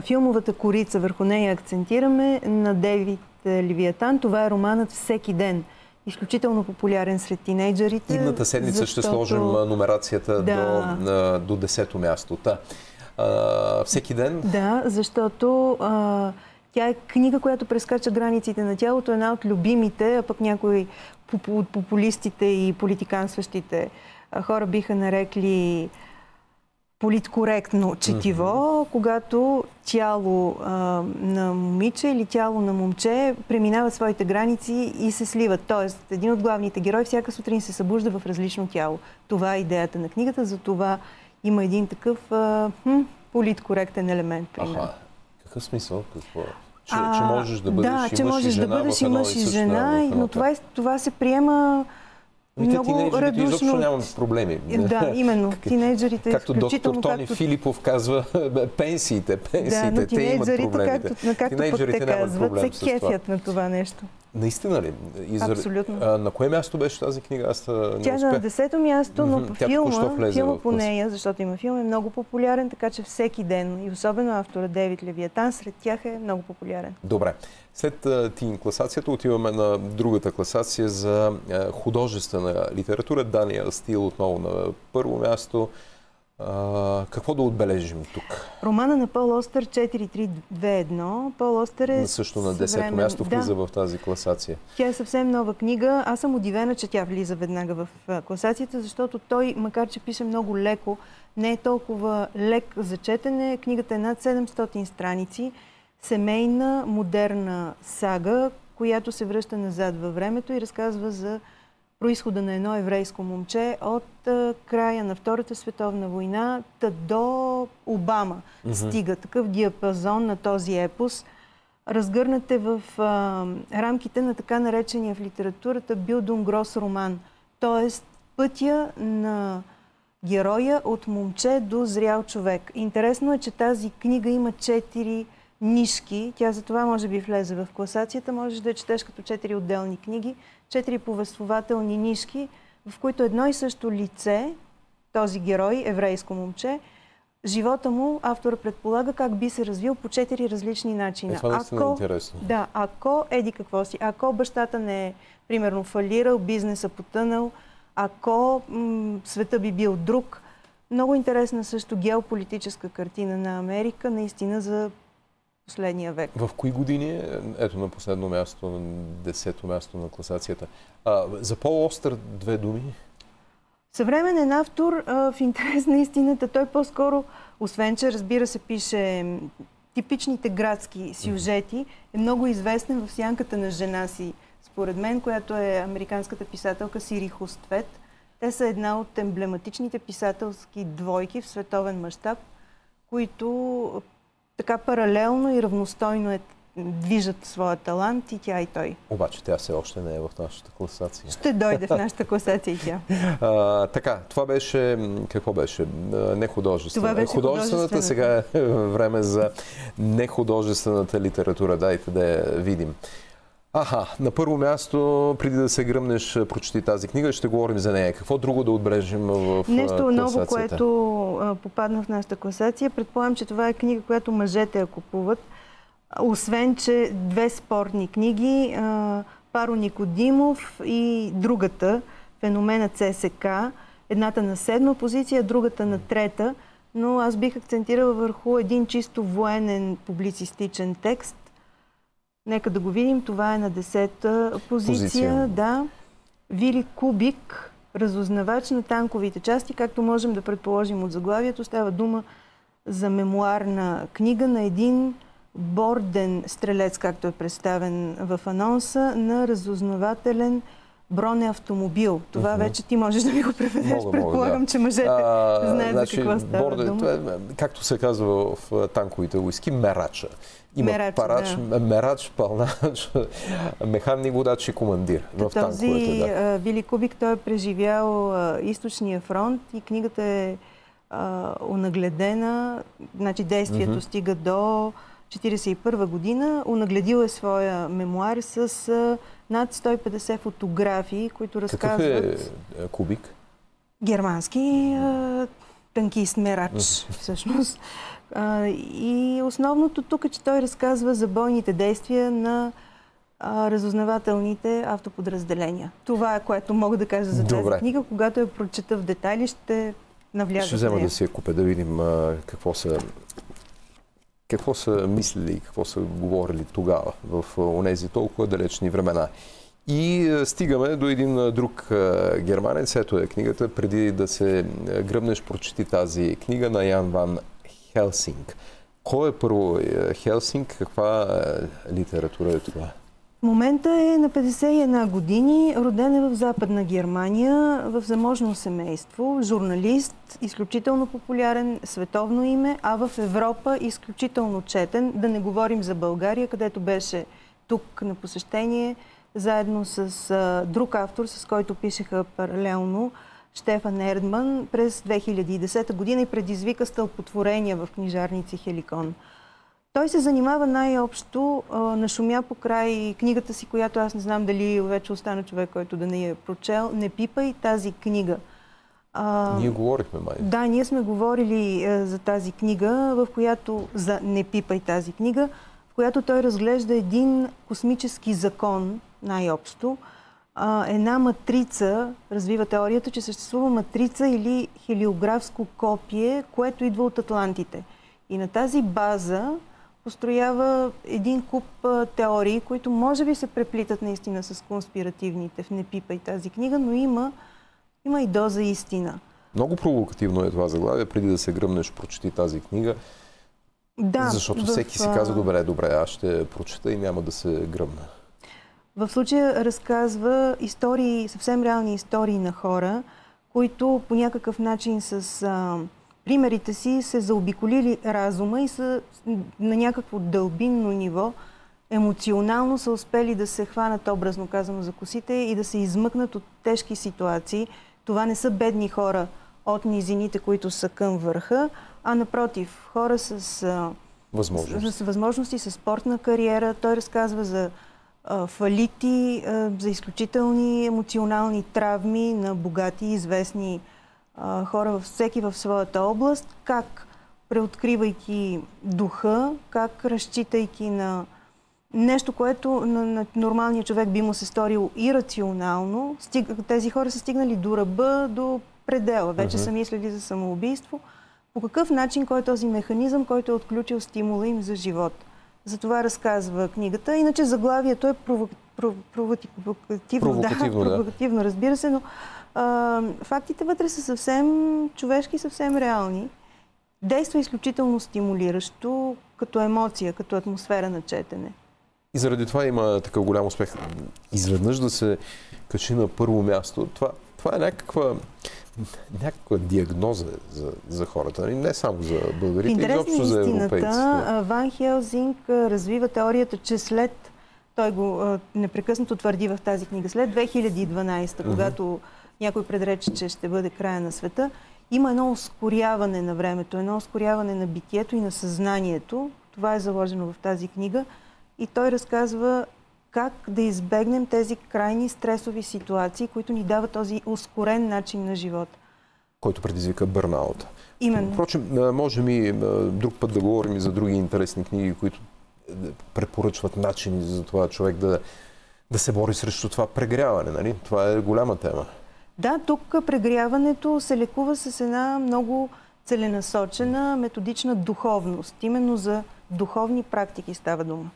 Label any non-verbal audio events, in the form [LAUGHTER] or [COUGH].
Филмовата корица, върху нея акцентираме на Дейвид Ливиатан. Това е романът Всеки ден. Изключително популярен сред тинейджерите. Идната седмица защото... ще сложим номерацията да. до, до 10-то място. Та. А, всеки ден? Да, защото а, тя е книга, която прескача границите на тялото. Една от любимите, а пък някои от популистите и политиканстващите хора биха нарекли политкоректно четиво, mm-hmm. когато тяло а, на момиче или тяло на момче преминават своите граници и се сливат. Тоест, един от главните герои всяка сутрин се събужда в различно тяло. Това е идеята на книгата, за това има един такъв а, хм, политкоректен елемент. Аха. Какъв смисъл? Какво? Че, а, че можеш да бъдеш да, и че можеш да бъдеш и мъж и жена, но това, е, това се приема много тинейджерите радушно... изобщо нямам проблеми. Да, [LAUGHS] именно. Тинейджерите Както доктор Тони както... Филипов казва, пенсиите, [LAUGHS] пенсиите, да, те имат проблемите. Както, както тинейджерите пък те казват, се кефят на това нещо. Наистина ли? Изр... Абсолютно. А, на кое място беше тази книга? Аз не Тя е на десето място, но mm-hmm. филма, филма по нея, защото има филм, е много популярен, така че всеки ден, и особено автора Девид Левиатан, сред тях е много популярен. Добре. След тин класацията отиваме на другата класация за художествена литература. Дания Стил отново на първо място. А, какво да отбележим тук? Романа на Пол Остър 4321. Пол Остър е... Също на 10-то място влиза да. в тази класация. Тя е съвсем нова книга. Аз съм удивена, че тя влиза веднага в класацията, защото той, макар че пише много леко, не е толкова лек за четене. Книгата е над 700 страници. Семейна, модерна сага, която се връща назад във времето и разказва за происхода на едно еврейско момче от а, края на Втората световна война до Обама. Mm-hmm. Стига такъв диапазон на този епос. Разгърнате в а, рамките на така наречения в литературата Билдунгрос роман. Тоест пътя на героя от момче до зрял човек. Интересно е, че тази книга има четири нишки. Тя за това може би влезе в класацията. Можеш да я четеш като четири отделни книги четири повествователни нишки, в които едно и също лице, този герой, еврейско момче, живота му автора предполага как би се развил по четири различни начина. Е, това ако, е интересно. Да, ако еди какво си, ако бащата не е, примерно, фалирал, бизнеса потънал, ако света би бил друг. Много интересна също геополитическа картина на Америка, наистина за последния век. В кои години е, ето на последно място, на десето място на класацията? А, за Пол Остър две думи? Съвременен автор, а, в интерес на истината, той по-скоро, освен че разбира се пише типичните градски сюжети, е много известен в сянката на жена си, според мен, която е американската писателка Сири Хуствет. Те са една от емблематичните писателски двойки в световен мащаб, които така паралелно и равностойно е движат своя талант и тя и той. Обаче тя все още не е в нашата класация. Ще дойде в нашата класация и тя. [LAUGHS] А, така, това беше, какво беше? Нехудожествена. Това беше Художествената, сега е [LAUGHS] време за нехудожествената литература. Дайте да я видим. Аха, на първо място, преди да се гръмнеш, прочети тази книга, ще говорим за нея. Какво друго да отбрежим в Нещо ново, което а, попадна в нашата класация. Предполагам, че това е книга, която мъжете я купуват. Освен, че две спортни книги, а, Паро Никодимов и другата, феномена ЦСК, едната на седма позиция, другата на трета, но аз бих акцентирала върху един чисто военен публицистичен текст, Нека да го видим. Това е на десета позиция. позиция. Да. Вили Кубик, разузнавач на танковите части, както можем да предположим от заглавието, става дума за мемуарна книга на един борден стрелец, както е представен в анонса, на разузнавателен бронеавтомобил. Това uh-huh. вече ти можеш да ми го преведеш. Мога, Предполагам, мога, да. че мъжете а, знаят значи, за какво става борде, дума. Това е, както се казва в танковите войски, мерача. Има мерач, парач, да. мерач, пълнач, механик, водач и командир в Този танковете. Да. Вили Кубик, той е преживял а, източния фронт и книгата е а, унагледена. Значи действието mm-hmm. стига до 1941 година. Унагледил е своя мемуар с а, над 150 фотографии, които разказват... Какъв е Кубик? Германски а, танкист мерач, всъщност. И основното тук е, че той разказва за бойните действия на разузнавателните автоподразделения. Това е което мога да кажа за тази книга. Когато я прочета в детайли, ще навляза Ще взема да си я купя, да видим а, какво са какво са мислили, какво са говорили тогава в онези толкова далечни времена. И стигаме до един друг германец. Ето е книгата. Преди да се гръбнеш, прочети тази книга на Ян Ван Хелсинг. Кой е първо Хелсинг? Каква литература е това? В момента е на 51 години, роден е в Западна Германия, в заможно семейство, журналист, изключително популярен, световно име, а в Европа изключително четен. Да не говорим за България, където беше тук на посещение, заедно с а, друг автор, с който пишеха паралелно, Штефан Ердман, през 2010 година и предизвика стълпотворения в книжарници Хеликон. Той се занимава най-общо, нашумя по край книгата си, която аз не знам дали вече остана човек, който да не е прочел. Не пипай тази книга. А, ние говорихме, май. Да, ние сме говорили а, за тази книга, в която, за Не пипай тази книга, в която той разглежда един космически закон, най-общо, а, една матрица, развива теорията, че съществува матрица или хелиографско копие, което идва от Атлантите. И на тази база построява един куп а, теории, които може би се преплитат наистина с конспиративните в Не и тази книга, но има, има и доза истина. Много провокативно е това заглавие. Преди да се гръмнеш, прочети тази книга. Да, защото в... всеки си казва, добре, добре, аз ще прочета и няма да се гръмна. В случая разказва истории, съвсем реални истории на хора, които по някакъв начин с а, примерите си се заобиколили разума и са на някакво дълбинно ниво, емоционално са успели да се хванат, образно казано, за косите и да се измъкнат от тежки ситуации. Това не са бедни хора от низините, които са към върха, а напротив, хора с, Възможност. с, с възможности, с спортна кариера. Той разказва за а, фалити, а, за изключителни емоционални травми на богати, известни хора, всеки в своята област, как преоткривайки духа, как разчитайки на нещо, което на, на нормалния човек би му се сторило ирационално. Стиг... Тези хора са стигнали до ръба, до предела. Вече uh-huh. са мислили за самоубийство. По какъв начин, кой е този механизъм, който е отключил стимула им за живот? За това разказва книгата. Иначе заглавието е прово... Прово... провокативно, провокативно, да. провокативно, разбира се, но а, фактите вътре са съвсем човешки, съвсем реални. Действа изключително стимулиращо, като емоция, като атмосфера на четене. И заради това има такъв голям успех. Изведнъж да се качи на първо място. Това, това е някаква, някаква диагноза за, за хората. Нали? Не само за българите, изобщо за европейците. Ван Хелзинг развива теорията, че след той го непрекъснато твърди в тази книга. След 2012, когато някой предрече, че ще бъде края на света, има едно ускоряване на времето, едно ускоряване на битието и на съзнанието. Това е заложено в тази книга. И той разказва как да избегнем тези крайни стресови ситуации, които ни дават този ускорен начин на живот. Който предизвика бърнаут. Именно. Впрочем, можем и друг път да говорим и за други интересни книги, които е, препоръчват начини за това човек да, да се бори срещу това прегряване. Нали? Това е голяма тема. Да, тук прегряването се лекува с една много целенасочена, методична духовност. Именно за духовни практики става дума.